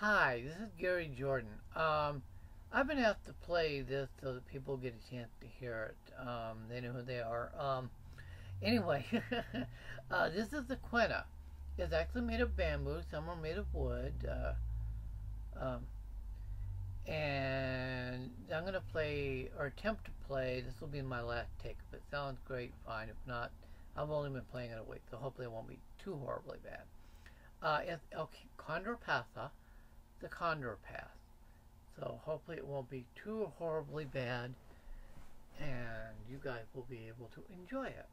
Hi, this is Gary Jordon. Um, I've been asked to play this so that people get a chance to hear it. Um, they know who they are. Um, anyway, uh, this is the quena. It's actually made of bamboo. Some are made of wood. Uh, um, and I'm going to play, or attempt to play, this will be my last take. If it sounds great, fine. If not, I've only been playing it a week, so hopefully it won't be too horribly bad. Uh, it's El Condor Pasa, the Condor Path. So hopefully it won't be too horribly bad, and you guys will be able to enjoy it.